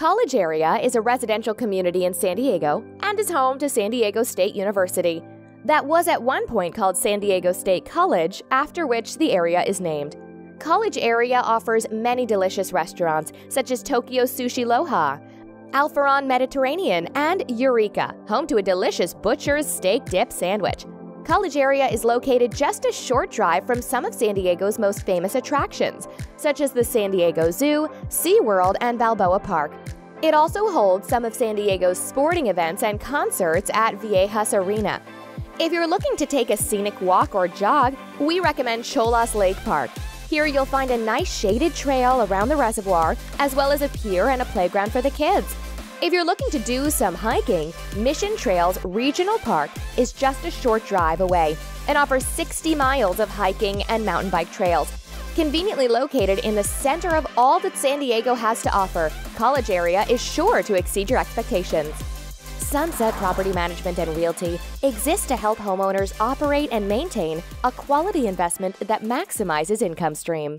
College Area is a residential community in San Diego and is home to San Diego State University. That was at one point called San Diego State College, after which the area is named. College Area offers many delicious restaurants, such as Tokyo Sushi Loha, Alforon Mediterranean, and Eureka, home to a delicious butcher's steak dip sandwich. College Area is located just a short drive from some of San Diego's most famous attractions, such as the San Diego Zoo, SeaWorld, and Balboa Park. It also holds some of San Diego's sporting events and concerts at Viejas Arena. If you're looking to take a scenic walk or jog, we recommend Chollas Lake Park. Here you'll find a nice shaded trail around the reservoir, as well as a pier and a playground for the kids. If you're looking to do some hiking, Mission Trails Regional Park is just a short drive away and offers 60 miles of hiking and mountain bike trails. Conveniently located in the center of all that San Diego has to offer, College Area is sure to exceed your expectations. Sunset Property Management and Realty exists to help homeowners operate and maintain a quality investment that maximizes income stream.